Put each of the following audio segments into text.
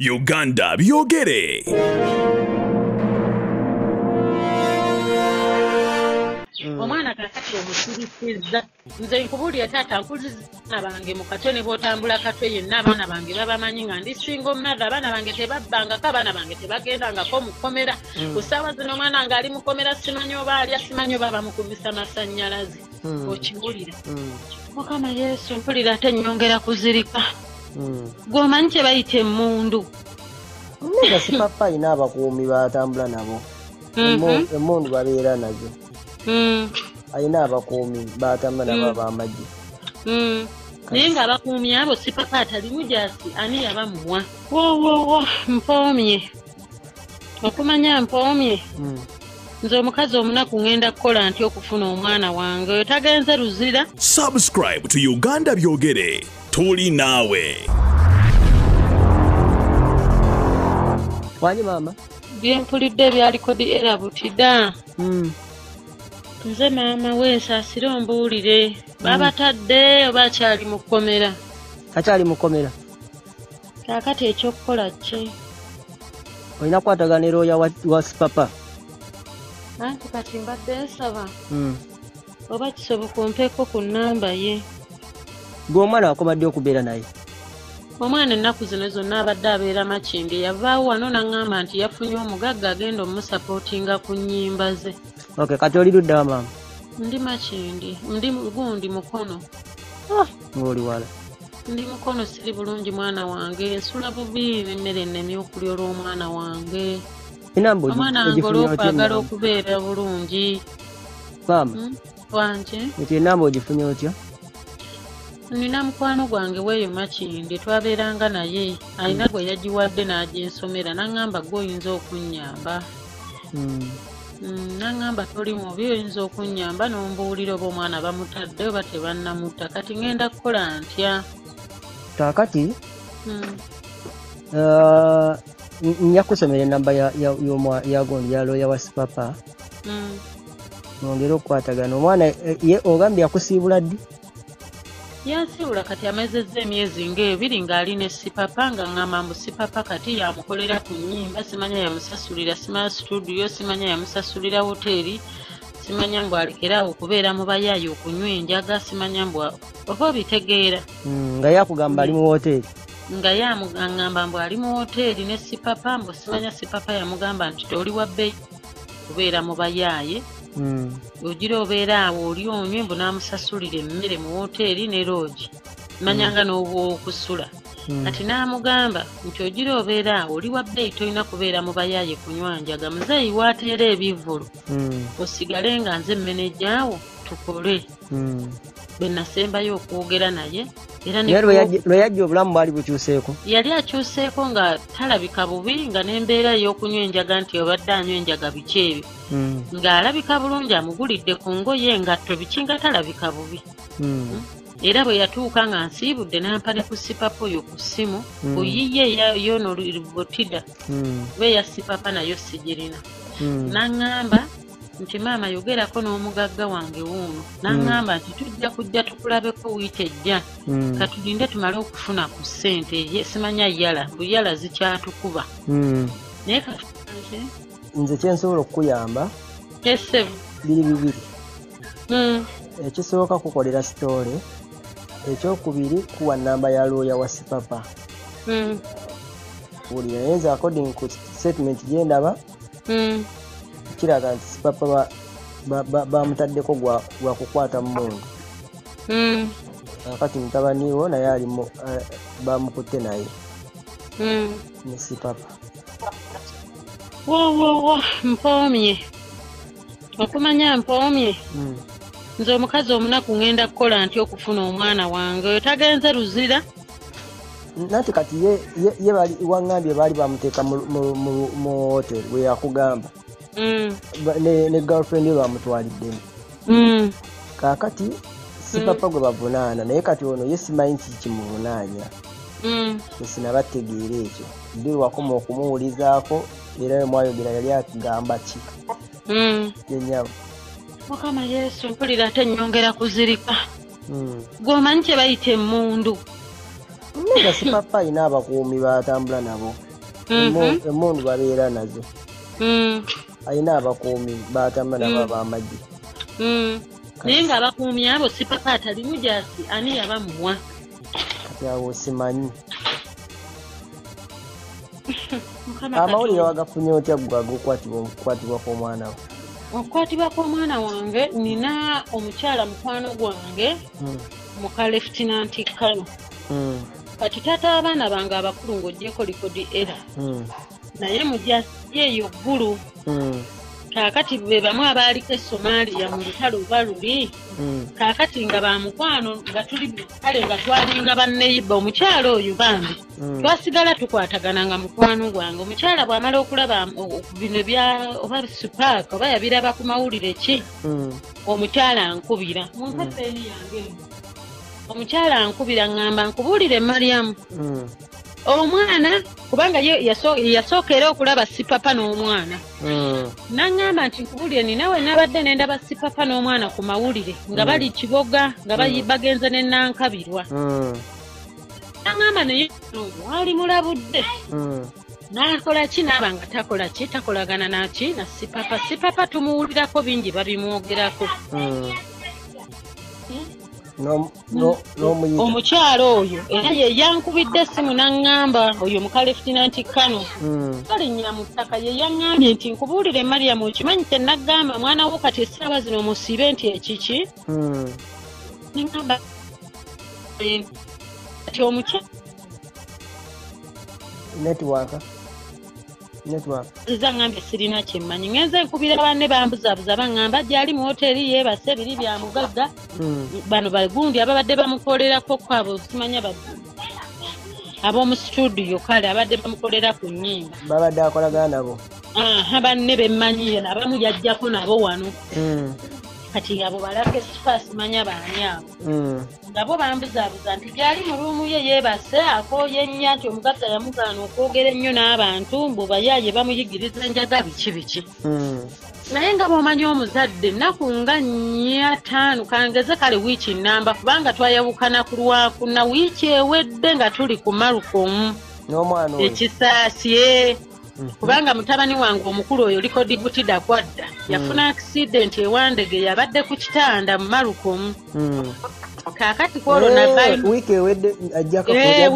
uganda byogere omwana kakati omusirikizza nze nkubuulira taata nkuliza abaana bange mu katone bw'otambula katwe yenna abaana bange babamanyi nga ndi singa omunaga abaana bange tebabbangako abaana bange tebagendangako mu kkomera. Ku ssaawa zino omwana ng'ali mu kkomera simanyi oba alya simanyi oba bamukubisa masannyalaze. Okiwulira mukama yesu mpulira ate nnyongera kuzirika gw'omanyi kye bayita emmundu? Nga sipapa alina abakuumi batambula nabo. Emundu babeera nazo. Mm, alina abakuumi batambula nabo abamagye. Mm. naye ng'abakuumi abo si papa atalimu gyasi ani yabamuwa? Wowowo mpoomye okumanya mpoomye Mm. nze omukazi omunaku ŋŋenda kukola nti okufuna omwana wange? Oyo tagenze luzira. Subscribe to uganda byogere tuli naawe wanyi maama byempulidde ebyaliko di era butida. Mm. nze maama wensaasire ombuulire. Babatadde oba akyali mu kkomera? Akyali mukomera kaakati ekyokukola ki? Olina kukwatagana erooya wa, sipapa anti kati mbadde nsaba. Mm. oba kisoboka ompeeko ku nnamba ye gwe omwana wakomadde okubeera naye. Omwana ennaku zino zonna abadde abeera makindi yavaawo wano naŋŋamba nti yafunye omugagga agenda omusapootinga ku nnyimba ze. Ok kati oli luddawa maama? Ndi makindi ndi gundi mukono. Ngaoli wala. Ndi mukono siri bulungi mwana wange. Nsula bubi emmere ennemi okulya olw'omwana wange. Omwana wange olw'okwagala okubeera bulungi. Maama? Hmm? wanje nti enamba ogifunye otya nina mukwano gwange weeyo makindi twabeeranga naye. Alina gwe yagiwadde n'aginsomera naŋŋamba gwe oyinza okunnyamba. Mm. Mm, naŋŋamba toli mubi oyinza okunnyamba n'ombuulira oba omwana bamutadde oba tebannamutta. Kati ŋŋenda kukola ntya? Kaakati Mm, ah, n- nja kusomera enamba ya- yagondi ya looya wa sipapa nongere okukwatagana. Omwana eh, ye ogambye yakusiibula ddi yansiibula kati amazezza emyezi ng'ebiri ng'ali ne sipapa nga ŋŋamba mbu sipapa kati yamukolera ku nnyimba simanya yamusasulira simanya studio simanya yamusasulira woteeri simanya mbu alekeraawo okubeera mu bayaayi okunywa enjaga simanya mbu oba obitegeera. Mm, nga yakugamba ali mu woteeri nga yamuŋŋamba mbu ali mu woteeri ne sipapa mbu simanya sipapa yamugamba nti toli wa bbeeyi kubeera mu bayaaye ogira obeera awo oli onywe mbu n'amusasulira emmere mu woteeri ne loogi manyanga n'obwokusula. Mm, kati n'amugamba nti ogira obeera awo oli wa bbeeyi tolina kubeera mu bayaaye kunywa njaga muzeeyi waateera ebivvulu? Mm, osigale nga nze mmenejjaawo tukole. Mm. bwe nasembayo okwogera naye era lwe yajja- lwe obulamu bwali bukyuseeko? Yali akyuseeko nga talabika bubi nga n'embeera ey'okunywa enjaga nti obadde anywa enjaga biki ebyo. Mm, ng'alabika bulungi amugulidde ku ngoye engatto biki nga talabika bubi. Mm, era bwe yatuuka nga nsiibudde n'ampa ne ku sipapa oyo ku ssimu Mm. oyiye yono botida oba eya sipapa nayo sigirina. N'aŋŋamba nti maama yogerako n'omugagga wange wuuno n'aŋŋamba nti tujja kujja tukulabeko wiiki ejja Mm, katulinde tumale okufuna ku ssente simanya yala mbu yala zikyatukuba. Mm. naye katulanje nze kyensobola okukuyamba essebu biri bibiri. Ekisooka kukolera sitoole ekyokubiri kuwa namba ya looya wa sipapa. Naye nze according ku statement gyendaba kiraga nti sipapa ba- ba- ba- bamutaddeko gwa gwa kukwata mmundu mm, kakati mutabaniwo naye alimu bamukutte naye. Mm. ne sipapa wowowo mpoomye okumanya mpoomye Mm. nze omukazi omunaku ŋŋenda kukola nti okufuna omwana wange. Oyo tagenze luzira. Nanti kati ye, ye, ye bali waŋŋambye baali bamuteeka mu- hotel we yakugamba. Ba- ne, ne girlfriend we bamutwaliddemu mm, kakati si papa gwe bavunaana naye kati ono ye simanyi kiki kimuvunaanya. Mm. esinaba tegeera ekyo. Ddi lwakoma okumuwulizaako era we mwayogera yali akugamba ki? Mm. yenyabo mukama yesu mpulira ate nnyongera kuzirika. Mm. gw'omanyi kye bayita emmundu? Nga si papa alina abakuumi batambula nabo. Mhm. Emo- emundu babeera nazo. Mm, alina abakuumi batama nabo Mm. abamagye. Mm. naye ng'abakuumi abo sipaka atalimu jasi ani yabamuwa? Kati awo simanyi. Amawulire wagafunye otya gwagokwatibwa okukwatibwa kw'omwana we okukwatibwa kw'omwana wange nina omukyala mukwano gwange Mm, muka lefutinanti kano. Kati taata abaana bange abakulu ng'ogyeko likodi era naye mujasi eyo ggulu. Mm, kaakati be bamu abaaliko esomaliya mu lutalo oba luli mm, kaakati nga bamukwano nga tuli kale nga twalinga banneyiba omukyala oyo bambi mm, twasigala tukwatagana nga mukwano gwange. Omukyala bw'amala okulaba bino bya oba supaaka oba yabiraba ku mawulire ki? Omukyala ankubira. Munkapeeni yange eno. omukyala ankubira ŋŋamba nkubuulire maryamu mm, omwana kubanga ye yaso- yasooka era okulaba sipapa n'omwana. Mm, naŋŋamba nti nkubuulire ninawe nabadde nendaba sipapa n'omwana ku mawulire nga Mm. bali kiboga nga bayi- Mm. bagenze ne nankabirwa naŋŋamba naye wali mulabudde. N'akola ki? Naaba nga takola ki? Takolagana naki na sipapa sipapa tumuwulirako bingi babimwogerako Mm. Omukyala oyo era ye yankubidde essimu naŋŋamba oyo muka lefutinanti kano Mm, balinnya mu ttaka ye yaŋŋambye nti nkubuulire mariyamu okimanyi kye naggamba mwana wo kati essaawa zino musiibe nti ekiki? Mm, neŋŋamba kati omukyala netiwaaka nza ŋŋambye sirina kyemmanyi ŋenze nkubira banne bambuzaabuza baŋŋamba gyali mu woteeri yeebase biri bya mugagga Mm, bano bagundi ababadde bamukolerako kwabo simanya ba- ab'omu situdiyo kale abadde bamukolera ku nnyimba. Babadde akolagana nabo. Aha banne bemmanyiye abamu yajjako nabo wano. Mm, kati abo balake sifa simanya baani abo mm, nabo bambuzaabuza nti gyali mu luumu ye yeebase akooye nnyo nti omugagga yamugaana okwogera ennyo n'abantu mbu bayaaye bamuyigiriza enjaga biki biki. Mm, naye nga bw'omanyi omuzadde nnaku nga nnya ttaano kangeze kale wiiki nnamba kubanga twayawukana ku lwakuna wiiki ewedde nga tuli ku malukomu ekisaasye. Kubanga mutabani wange omukulu oyo likodi butida kwadda yafuna akisidenti ewandege yabadde ku kitanda mu malukomu Mm. kaakati kwolwo Eh, ewedde ajjako Eh,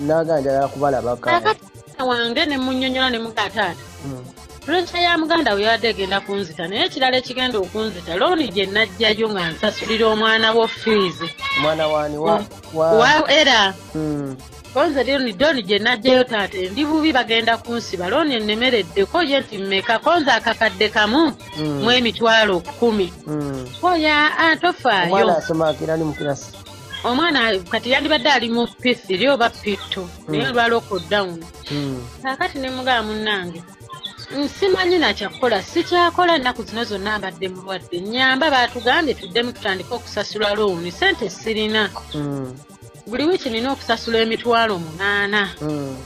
naga njagala kubalabako kaakati wange ne munnyonnyola ne mugataata Mm, puresha ya muganda we yabadde egenda kunzita naye ekirala ekigenda okunzita looni gye najjayo nga nsasulira omwana wo fiizi omwana wani wa wa wa era Konze looni dooni gye najjayo taata ndi bubi bagenda kunsiba looni ennemereddeko ye nti mmeka konze akakadde kamu mm, mu emitwalo kkumi mm. oya a omwana tofaayo asoma akira ali mu kirasi. Omwana kati yandibadde ali mu p3 oba p2 naye Mm. lwa lockdown. Mm, kaakati ne mugaba munnange nsimanyi nakyakukola sikyakola ennaku zino zonna mbadde mulwadde. Nyamba baatugambye tuddemu tutandike okusasula looni sente sirina buli wiiki nina okusasula emitwalo munaana mm.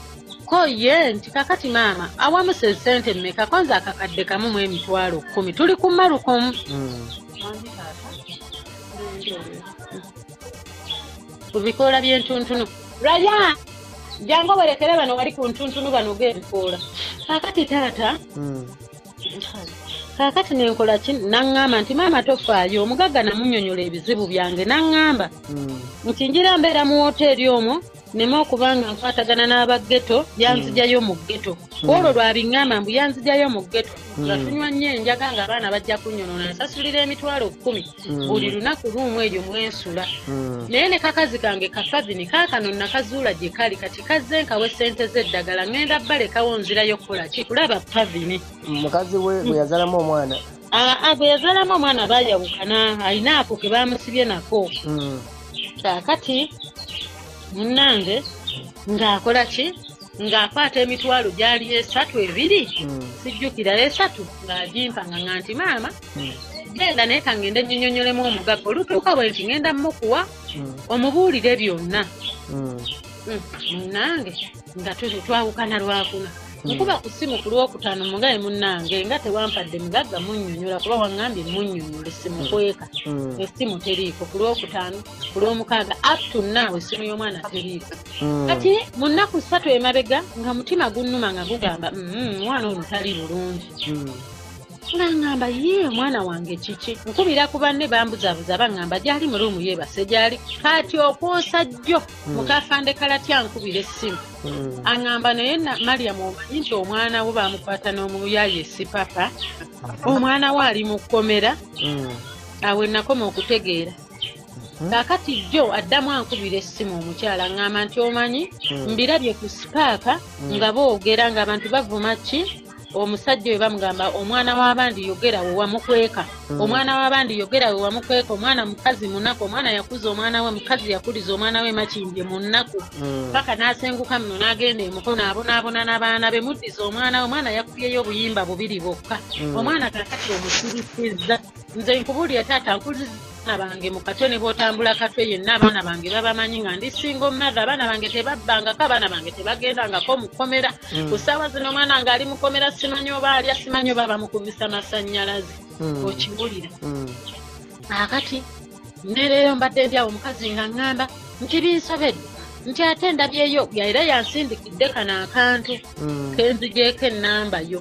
ko ye nti kakati maama awamu se sente mmeka konza akakadde kamu mu emitwalo kkumi tuli ku malukomu Mm. ku bikoola by'entuntunu raya jangu oberekere bano wali ku ntuntunu bano g'ebikoola kakati taata Mm. Kaakati nenkola ki naŋŋamba nti maama tofaayo omugagga namunnyonnyola ebizibu byange naŋŋamba Mm. nti njira mbeera mu woteeri omwo neme okuba nga nkwatagana n'abageto yanzigyayo mu geto kwolwo lwabiŋŋamba mbu yanzigyayo mu geto nga Mm. tunywa nnyo enjaga ng'abaana bajja kunnyonoona nsasulira emitwalo kkumi. Mm. buli lunaku luumu eyo mwensula. Mm. naye ne kakazi kange kafavini kaakano nakazuula gye kali kati kazze nkawe sente z'eddagala ŋŋenda balekawo nzirayo kukola ki? Kulaba pavini mukazi we bwe yazalamu omwana. Aa bwe yazalamu omwana baayawukana alina ako ke bamusibye nako. Kaakati munnange ng'akola ki ng'akwata emitwalo gyali esatu ebiri Mm. sijjukira esatu ng'agimpanga nga nti maama Mm. genda naye kangende nnyonnyolemu omugagga olutuuka bwe nti ŋŋenda mmukuwa Mm. omubuulire byonna munnange nga twawukana lwakuna nkuba ku ssimu ku lwokutaano mugaye munnange nga tewampadde mugagga munnyonnyola kuba waŋŋambye munnyonnyola essimu kweka Mm. essimu teriiko ku lwokutaano ku lwomukaaga up to now essimu y'omwana teriiko Mm. kati mu nnaku ssatu emabega nga mutima gunnuma nga gugamba "Mm, omwana ono tali bulungi Mm. naŋŋamba ye omwana wange kiki nkubira ku banne bambuzabuza baŋŋamba gyali mu luumu yeebase gyali kati okwosa jjo mukafande kalatya nkubira essimu Mm. Aŋŋamba naye na mariyamu omanyi nti omwana wo bamukwata n'omuyaye sipapa omwana we ali mu kkomera Mm. awe nakoma okutegeera. Mhm. kaakati jjo addamu ankubira essimu omukyala aŋŋamba nti omanyi? Mm. mbirabye ku sipaaka nga boogera ng'abantu bavuma ki omusajja we bamugamba omwana w'abandi yogera we wamukweka Mm. omwana w'abandi yogera we wamukweka omwana mukazi munaku omwana yakuza omwana we mukazi yakuliza omwana we makimbye mu nnaku Mm. paka n'asenguka muno n'agenda emukono abonaabona n'abaana be muddiza omwana we omwana yakubyeyo obuyimba bubiri bwokka Mm. omwana kakati omusirikizza nze nkubuulire taata nkuliza abaana bange mu katwe ne bwotambula katwe yenna abaana bange babamanyi nga ndi singa omumaza abaana bange tebabbangako abaana bange tebagendangako mu kkomera Mm. ku ssaawa zino omwana nga ali mu kkomera simanyi oba alya simanyi oba bamukubisa masannyalaze Mm. okiwulira Mm. akati nereero mbadde ndi awo omukazi nga ŋŋamba nti binsobedde nti ate ndabyeyo era yansindikidde kano akantu kenzigyeko ennamba yo.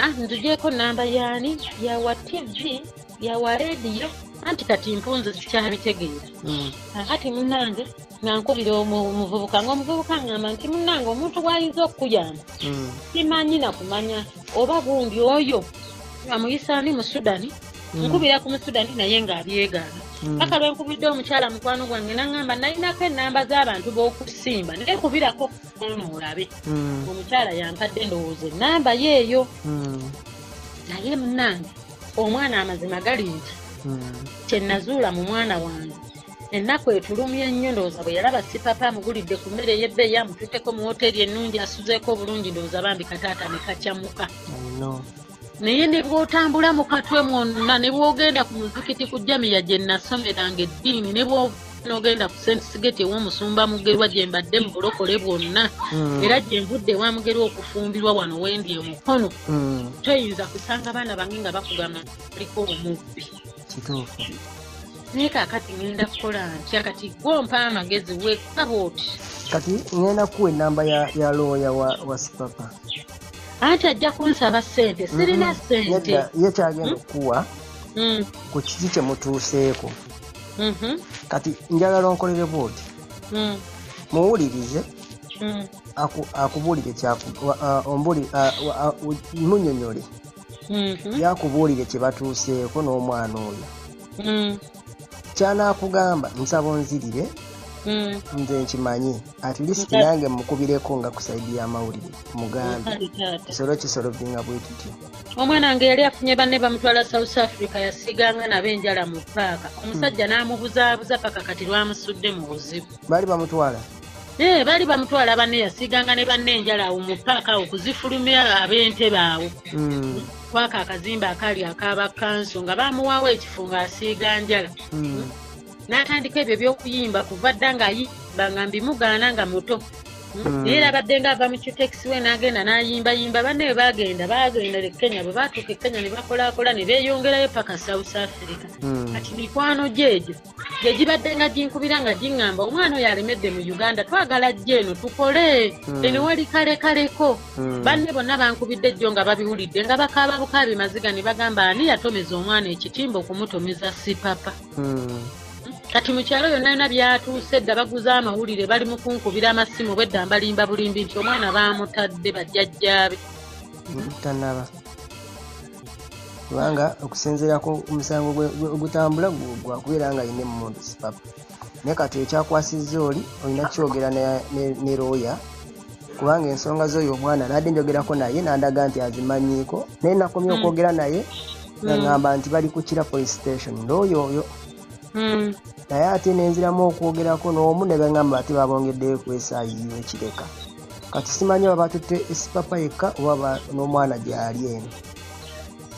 Ah, nzigyeko nnamba yaani yawa tv yawa rediyo anti kati mpunzi sikyabitegeera Mm. akati munnange nga nkubira omu- omuvubuka ngaomuvubuka ŋŋamba nti munnange omuntu gwayinza okukuyamba Mm. simanyi nakumanya oba gundi oyo amuyisa ani mu sudani Mm. nkubira ku musudani naye ng'abyegaana paka lwe nkubidde omukyala mukwano gwange naŋŋamba nalinako ennamba z'abantu b'okusimba naye kubirako ono olabe. Omukyala yampadde ndowooza ennamba yeeyo naye munnange omwana amazima gali nti Mm. kyenazuula mu mwana wange ennaku etulumya ennyo ndowooza bwe yalaba sipapa amugulidde ku mmere ey'ebbeeyi amututteko mu woteeri ennungi asuzeeko obulungi ndowooza bambi kataata ne know. naye ne bw'otambula mu katwe mwonna ne bw'ogenda ku muzikiti ku jamiya gye nasomeranga eddiini ne n'ogenda ku sent sigeti ew'omusumba mugerwa gye mbadde mu bulokole bwonna. Mm. era gye nvudde ewamugerwa okufumbirwa wano wendi omukono. Mm. toyinza kusanga baana bange nga bakugamba aliko omubbi. Naye kaakati ŋŋenda kukola ntya? Kati gwompa amagezi wekaba oti kati ŋŋenda kuwa ennamba ya, ya looya wa, wa sipapa. Anti ajja kunsaba ssente sirina ssente. nedda ye kyagenda okukuwa Mm, ku kiki kye mutuuseeko kati njagala onkolere bwoti mm, muwulirize aku- akubuulire munnyonnyole mhm, yakubuulire kye batuuseeko n'omwana oyo. Mm, kyanaakugamba nsaba onzirire. Nze nkimanyi at least nange mukubireko nga ku saidi y'amawulire mugambe kisolo kisolovinga bwe tutyo omwana wange yali afunye banne bamutwala south africa yasiganga nabo enjala mu paaka omusajja n'amubuzaabuza paka kati lwamusudde mu buzibu. Baali bamutwala? Ee baali bamutwala banne yasiganga ne banne enjala awo mu paaka awo kuzifulumya ab'entebe awo Mm, kwaka akazimba akaali akaba kanso nga bamuwaawo ekifo ng'asiiga njala n'atandika ebyo by'okuyimba kuva dda ng'ayimba nga mbimugaana nga muto. Mm. naye era abadde ng'ava mu kitekisi we n'agenda n'ayimbayimba banne bwe bagenda bagenda e kenya bwe baatuuka e kenya ne bakolaakola ne beeyongerayo paka south africa. Mm, kati mikwano gyegyo gye gibadde nga ginkubira nga giŋŋamba omwana oyo alemedde mu uganda twagala jje eno tukole. Eno wali kalekaleko. Banne bonna bankubidde jjo nga babiwulidde nga bakaaba bukaabi maziga ne bagamba ani yatomeza omwana ekitimba okumutomeza sipapa Mm, kati mu kyalo yonna yonna byatuuse dda baguze amawulire bali mu kunkubira amasimu bwedda mbalimba bulimbi nti omwana baamutadde bajjajjaabe tanaba kubanga okusinziira ku omusango ogutambula gu- gwakubeera nga ayina emumuntu sipapa naye kati ekyakwasizza oli olina kyogera ne- looya kubanga ensonga z'oyo omwana nadde njogerako naye nandaga nti azimanyiiko naye nakomye Mm. okwogera naye nga Mm. ŋŋamba nti bali ku kira police station looya oyo naye ate nenziramu okwogerako n'omu ne baŋŋamba ate babongeddeyo kwesaayiyo ekireka. Kati simanyi oba batutte esipapa yekka oba ba- n'omwana gyali eno.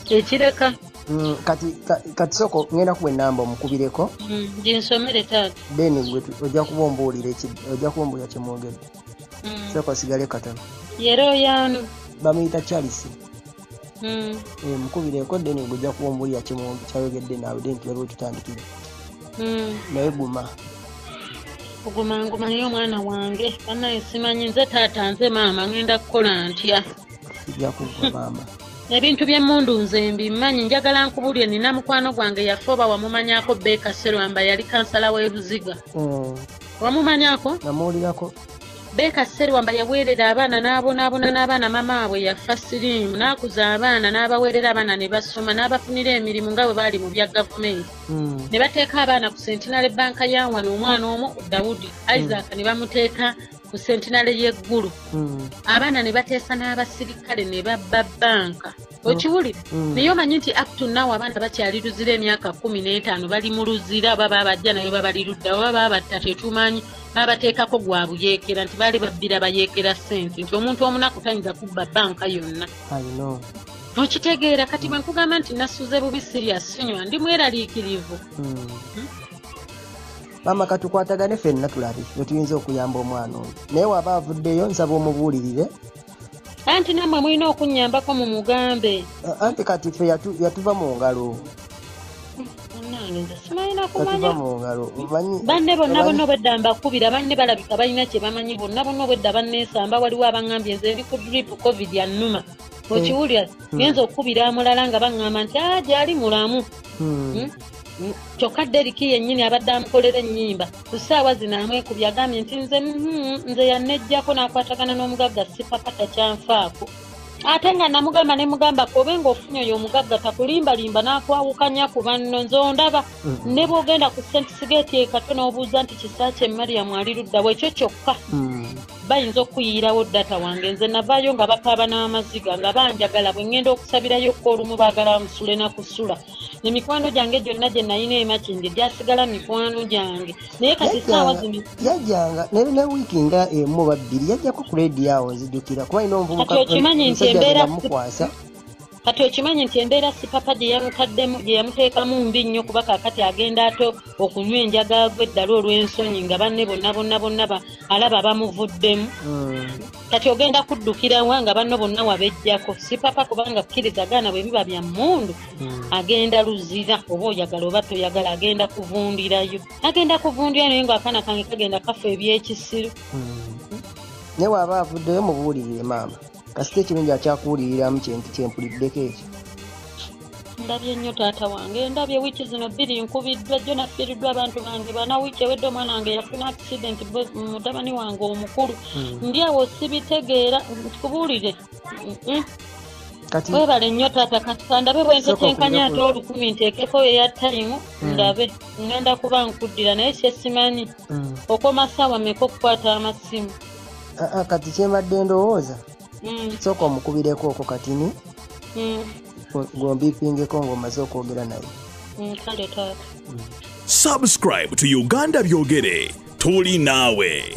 Ekireka? Mm, kati ka- kati soko ŋŋenda kuwa enamba omukubireko. Mm, ginsomere taata. Then gwe ojja kuba ombuulira ojja kuba ombuulira kyemwogedde soko sigale katono yera oyanu bamuyita charles. Eh, mukubireko deni gujja kuwumbulira kimu kyayogedde naawe deni tulabe wetutandikire mm. naye guma ogumanguma naye omwana wange. Banaye simanyi nze taata nze maama ngenda kukola ntya? Sijja kuggwa maama. Ebintu by'emmundu nze mbimanyi njagala nkubulye nina mukwano gwange yafe oba wamumanyako beeka serwamba yali kansala w'e buziga. Mm, wamumanyako? Namuwulirako beeka serwamba yaweerera abaana n'abonaabona n'abaana mama bwe yafa siriimu n'akuza abaana n'abaweerera abaana ne basoma n'abafunira emirimu nga bwe baali mu bya gavumenti. Mm, ne bateeka abaana ku sentinale banka ya wano omwana omu dawudi isaac ne bamuteeka ku sentinale y'eggulu. Mm, abaana ne bateesa n'abasirikale ne babba banka. Okiwulire Mm. naye omanyi nti up to now abaana bakyali luzira emyaka kumi n'etaano bali mu luzira oba baabajja naye babali ludda oba baabatta tetumanyi baabateekako gwa buyeekera nti baali babbira bayeekera sente nti omuntu omunaku tayinza kubba banka yonna. Okitegeera kati bwe nkugamba nti nasuze bubi sirias sinywa ndi mweraliikirivu. Mm. maama katukwatagane ffenna tulabe bwe tuyinza okuyamba omwana oyo. Naye waba avuddeyo nsaba omubuulirire. Anti nammwe mulina okunnyambako mu mugambe. Anti kati ffe yatu- yatuva mu ngalo Munnange nze simalina yatuva kumanya mu ngalo omanyi banne bonna bonna obwedda mbakubira banne balabika balina kye bamanyi bonna bonna obwedda banneesamba waliwo abaŋŋambye nze ndi ku drip covid yannuma okiwulira genza okukubira mulala nga baŋŋamba nti a gyali mulamu. Mm. Mm, kyokka deriki yennyini abadde amukolera ennyimba. Ku ssaawa zino amwekubye agambye nti nze nze yannejjako n'akwatagana n'omugagga sipapa takyanfaako ate nga namugamba ne mugamba kobe ng'ofunye oyo omugagga takulimbalimba n'akwawukanya ku banno nze ondaba Mhm. ne bw'ogenda ku sent sigeeti ekato n'obuuza nti kisaakye mariyamu ali luddawo ekyo kyokka Mm. Bayinza okuyiyirawo data wange. Nze navaayo nga bakaaba n'amaziga nga banjagala bwe ŋŋenda okusabirayo ko olumu baagala musule na kusula. Emikwano gyange gyonna gye nalina emakindi gyasigala mikwano gyange. Naye kati saawa zino yajjanga ne wiiki nga emu oba bbiri yajjako ku rediyo awo nzijjukira kuba ina Kati okimanyi nti embeera- mukwasa kati okimanyi nti embeera sipapa gye yamutaddemu gye yamuteekamu mbi nnyo kuba kaakati agenda ate okunywa enjaga gwe eddala olw'ensonyi nga banne bonna bonna bonna ba- alaba bamuvuddemu. Kati ogenda kuddukirawa nga banno bonna wabejjako sipapa kubanga kkiriza gaana bwe biba bya mmundu. Agenda luzira oba oyagala oba toyagala agenda kuvundirayo. Agenda kuvundira naye ngaakaana kange kagenda kafa ebyekisiru. Naye waaba avuddeyo mubuulirire maama kasita ekirungi akyakuwuliriramu kyempuliddeko ekyo. Ndabye nnyo taata wange ndabye wiiki zino bbiri nkubiddwa jjo nafiiriddwa abantu bange bana wiiki ewedde omwana wange yafuna accident mutabani wange omukulu. Ndi awo sibitegeera nkubuulire webale nnyo taata kati kandabe bwe ntetenkanya ate olukumi nteekeko eya tayimu ndabe ngenda kuba nkuddira naye kyesimanyi Mm. okoma ssaawa meka okukwata amasimu? Ah, ah, kati kyembadde ndowooza sooka omukubireko okwo katini. Mm, gombiipingeko ng'omaze okwogera naye mm, kale taata subscribe to uganda byogere tuli naawe